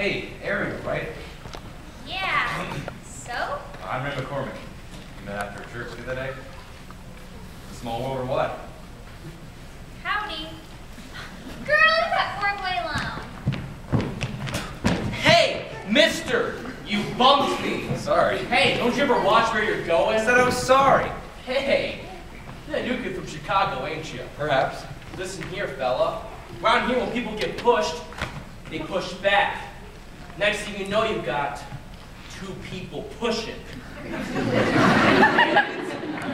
hey, Ariel, right? Yeah. So? I'm Ren McCormick. You met after church the other day? A small world or what? Howdy. Girl, is that four-way loan? Hey, mister! You bumped me! Sorry. Hey, don't you ever watch where you're going? I said I was sorry. Hey, you're a new kid from Chicago, ain't you? Perhaps. Listen here, fella. Around here, when people get pushed, they push back. Next thing you know, you've got two people pushing. I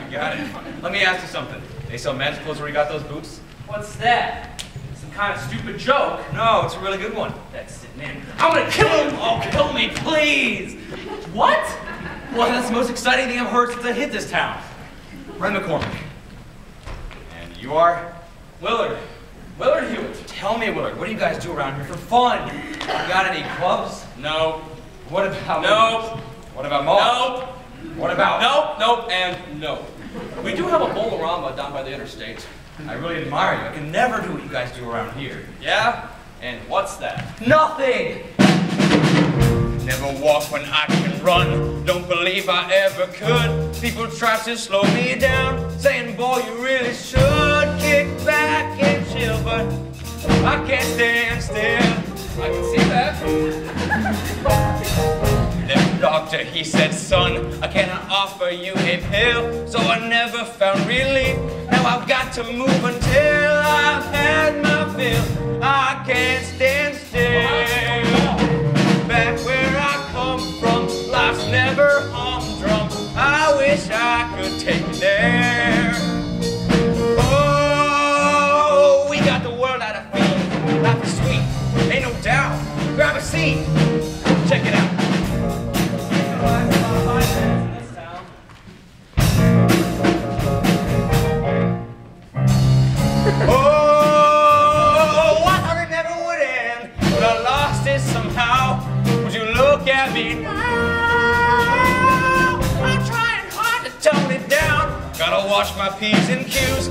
got it. Let me ask you something. They sell men's clothes where you got those boots? What's that? Some kind of stupid joke? No, it's a really good one. That's sitting in. I'm gonna kill him! Oh, kill me, please! What? Well, that's the most exciting thing I've heard since I hit this town. Ren McCormick. And you are? Willard. Willard Hewitt. Tell me, Willard, what do you guys do around here for fun? You got any clubs? No. What about Nope. What about malls? Nope. What about? Nope, nope, and no. We do have a bolorama down by the interstate. I really admire you. I can never do what you guys do around here. Yeah? And what's that? Nothing! Never walk when I can run. Don't believe I ever could. People try to slow me down, saying, boy, you really should kick back and chill, but I can't stand still. I can see that. The doctor, he said, son, I cannot offer you a pill, so I never found relief. Now I've got to move until I've had my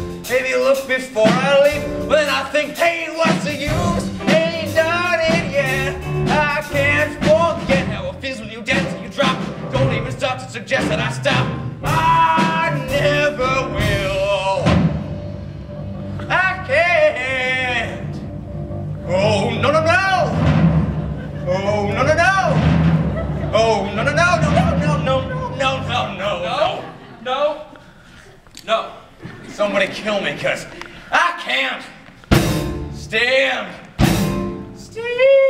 Q's. Maybe look before I leave. Then I think, hey, what's the use? Ain't done it yet. I can't forget how it feels when you dance and you drop. Don't even start to suggest that I stop. Somebody kill me, cause I can't stand. Stand.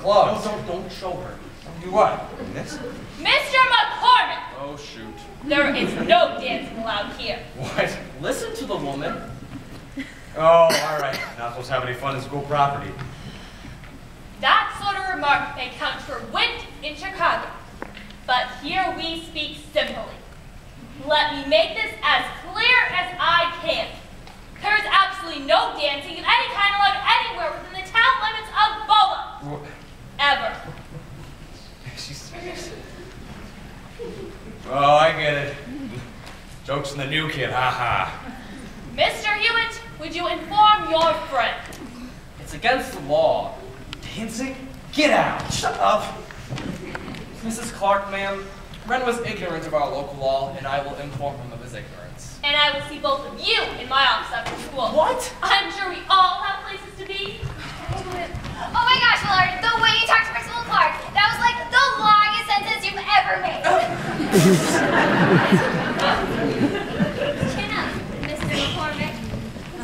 Stuff to learn at the club. No, don't, don't show her. Do what? This? Mr. McCormick, Oh, shoot. there is no dancing allowed here. What? Listen to the woman. Oh, all right. Not supposed to have any fun in school property. That sort of remark may count for wit in Chicago, but here we speak simply. Let me make this as clear as I can. There is absolutely no dancing of any kind allowed anywhere within the town limits of Bola. What? Ever. She's serious. Oh, I get it. Joke's in the new kid, ha ha. Mr. Hewitt, would you inform your friend? It's against the law. Dancing? Get out! Shut up! Mrs. Clark, ma'am, Ren was ignorant of our local law, and I will inform him of his ignorance. And I will see both of you in my office after school. What? I'm sure we all have places to be. Oh my gosh, Willard, the way sentence you've ever made. Chin up, Mr. McCormick.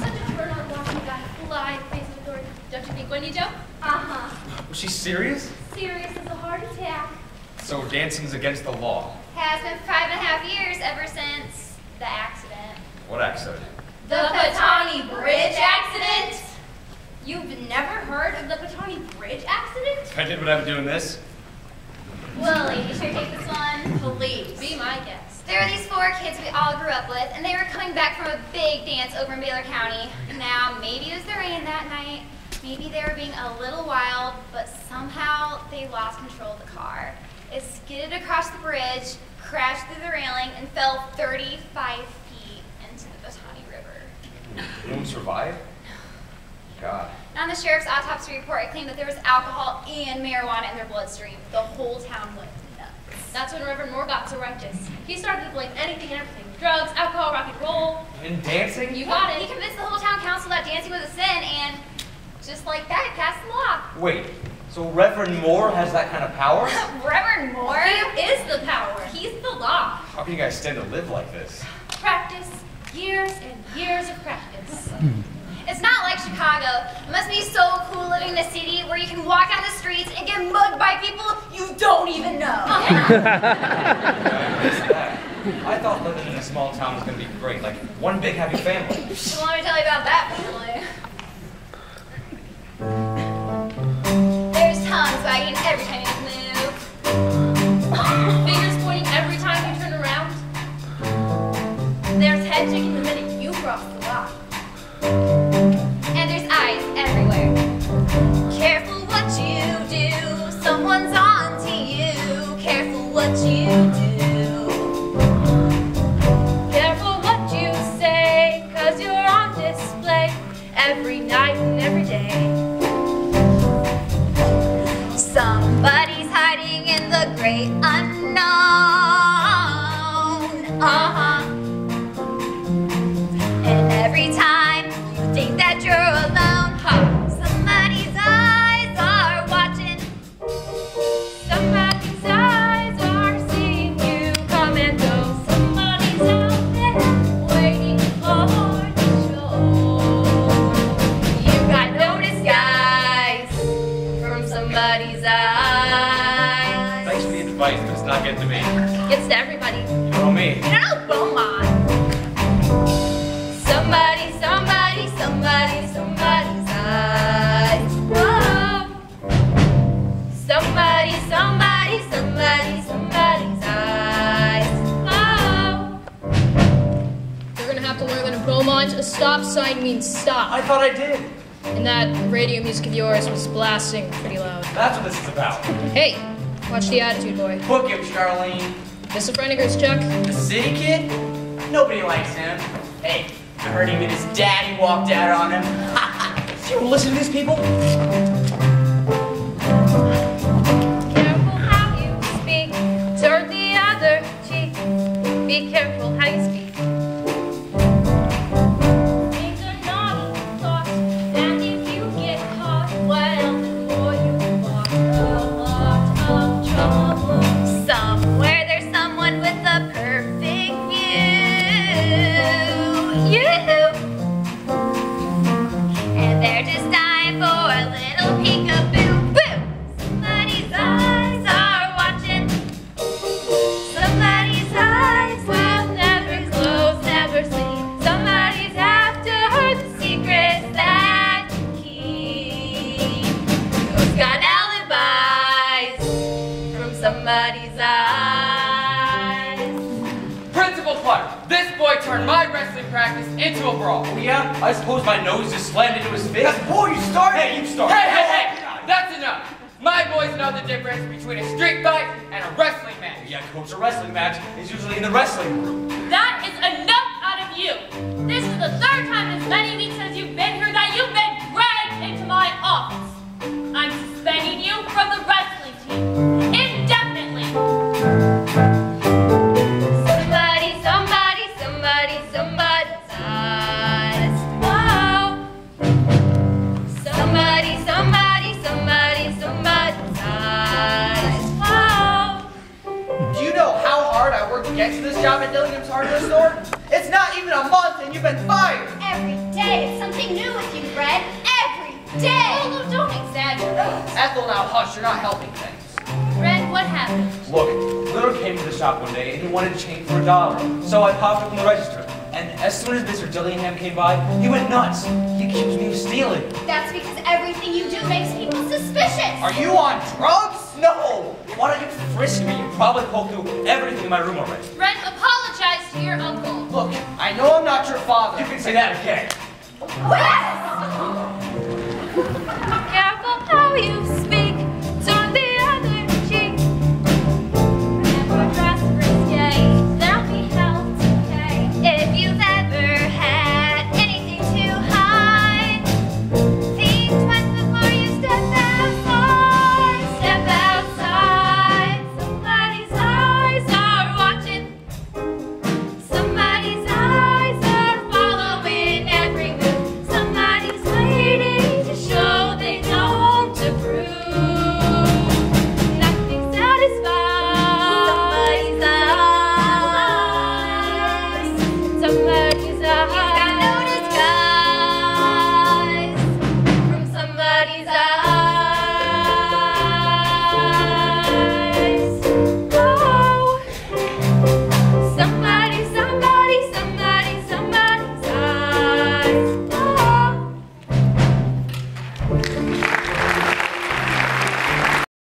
Such a turn on watching guy fly face of authority. Don't you think, Wendy Jo? Uh-huh. Was she serious? Serious as a heart attack. So dancing's against the law. Has been for five and a half years ever since the accident. What accident? The Patani Bridge accident? You've never heard of the Patani Bridge accident? I did what been doing this. Will, you should take this one? Please, be my guest. There are these four kids we all grew up with, and they were coming back from a big dance over in Baylor County. Now, maybe it was the rain that night, maybe they were being a little wild, but somehow they lost control of the car. It skidded across the bridge, crashed through the railing, and fell 35 feet into the Batani River. No one survived? God. On the sheriff's autopsy report, it claimed that there was alcohol and marijuana in their bloodstream. The whole town went nuts. That's when Reverend Moore got so righteous. He started to blame anything and everything. Drugs, alcohol, rock and roll. And dancing? You got it. He convinced the whole town council that dancing was a sin, and just like that, he passed the law. Wait, so Reverend Moore has that kind of power? Reverend Moore? He is the power. He's the law. How can you guys stand to live like this? Practice. Years and years of practice. It's not like Chicago. It must be so cool living in a city where you can walk down the streets and get mugged by people you don't even know. I. Thought living in a small town was gonna be great, like one big happy family. Well, let me tell you about that family. There's tongues wagging every time you move. Fingers pointing every time you turn around. There's head shaking every night and every day. Somebody's hiding in the great unknown. A stop sign means stop. I thought I did. And that radio music of yours was blasting pretty loud. That's what this is about. Hey, watch the attitude, boy. Book him, Charlene. This a friend of yours, Chuck? The city kid? Nobody likes him. Hey, I heard even his daddy walked out on him. Ha Do you listen to these people? Careful how you speak, turn the other cheek. Be careful how you speak. Eyes? Principal Clark, this boy turned my wrestling practice into a brawl. Oh, yeah? I suppose my nose just slammed into his face. Boy, you started! Hey, you started! Hey, hey, hey! That's enough. My boys know the difference between a street fight and a wrestling match. Yeah, coach, a wrestling match is usually in the wrestling room. That is enough out of you. This is the third job at Dillingham's hardware store? It's not even a month and you've been fired. Every day it's something new with you, Fred. Every day. Oh, no, don't exaggerate. Ethel, now hush, you're not helping things. Ren, what happened? Look, Little came to the shop one day and he wanted change for a dollar. So I popped up in the register. And as soon as Mr. Dillingham came by, he went nuts. He accused me of stealing. That's because everything you do makes people suspicious. Are you on drugs? No! Why don't you frisk me? You probably poked through everything in my room already. Ren, apologize to your uncle. Look, I know I'm not your father. You can say that again.